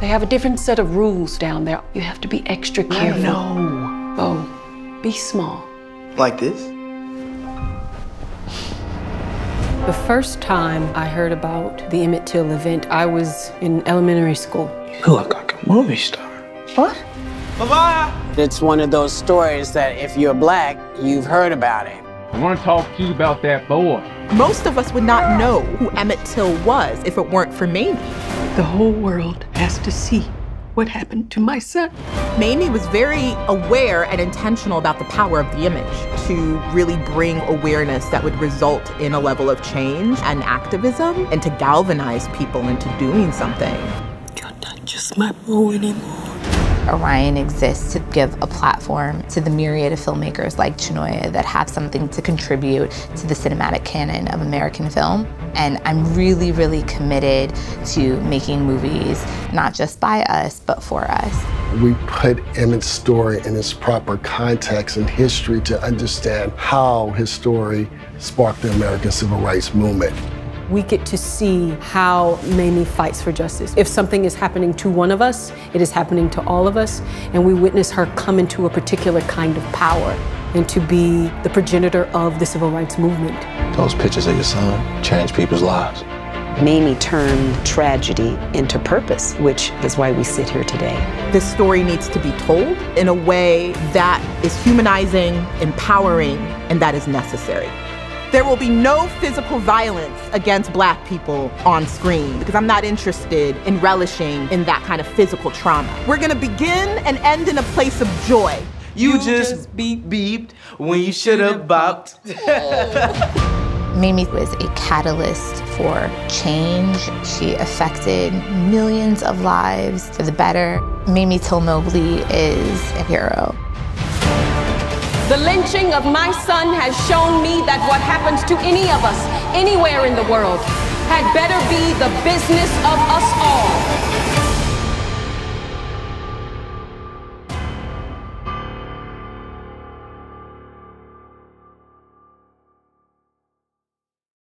They have a different set of rules down there. You have to be extra careful. No. Oh, be small. Like this? The first time I heard about the Emmett Till event, I was in elementary school. You look like a movie star. What? Bye-bye. It's one of those stories that if you're black, you've heard about it. I want to talk to you about that boy. Most of us would not know who Emmett Till was if it weren't for Mamie. The whole world has to see what happened to my son. Mamie was very aware and intentional about the power of the image to really bring awareness that would result in a level of change and activism and to galvanize people into doing something. You're not just my boy anymore. Orion exists to give a platform to the myriad of filmmakers like Chinonye that have something to contribute to the cinematic canon of American film. And I'm really, really committed to making movies, not just by us, but for us. We put Emmett's story in its proper context and history to understand how his story sparked the American Civil Rights Movement we get to see how Mamie fights for justice. If something is happening to one of us, it is happening to all of us, and we witness her come into a particular kind of power and to be the progenitor of the civil rights movement. Those pictures of your son changed people's lives. Mamie turned tragedy into purpose, which is why we sit here today. This story needs to be told in a way that is humanizing, empowering, and that is necessary. There will be no physical violence against black people on screen because I'm not interested in relishing in that kind of physical trauma. We're gonna begin and end in a place of joy. You, you just beep beeped when you should have bopped. Mamie was a catalyst for change. She affected millions of lives for the better. Mamie Till Mobley is a hero. The lynching of my son has shown me that what happens to any of us, anywhere in the world, had better be the business of us all.